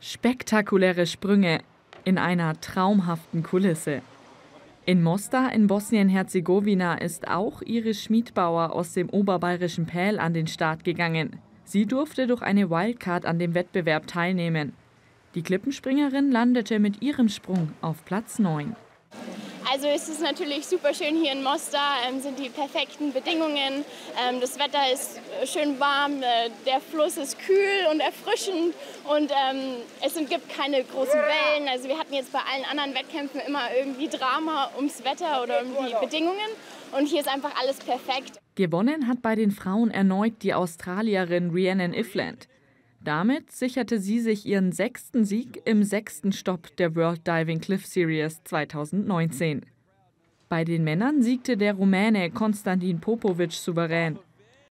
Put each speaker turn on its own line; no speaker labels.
Spektakuläre Sprünge in einer traumhaften Kulisse. In Mostar in Bosnien-Herzegowina ist auch Iris Schmiedbauer aus dem oberbayerischen Pähl an den Start gegangen. Sie durfte durch eine Wildcard an dem Wettbewerb teilnehmen. Die Klippenspringerin landete mit ihrem Sprung auf Platz 9.
Also es ist natürlich super schön hier in Mostar, ähm, sind die perfekten Bedingungen. Ähm, das Wetter ist äh, schön warm, äh, der Fluss ist kühl und erfrischend und ähm, es gibt keine großen Wellen. Also wir hatten jetzt bei allen anderen Wettkämpfen immer irgendwie Drama ums Wetter oder um die Bedingungen und hier ist einfach alles perfekt.
Gewonnen hat bei den Frauen erneut die Australierin Rhiannon Ifland. Damit sicherte sie sich ihren sechsten Sieg im sechsten Stopp der World Diving Cliff Series 2019. Bei den Männern siegte der Rumäne Konstantin Popovic souverän.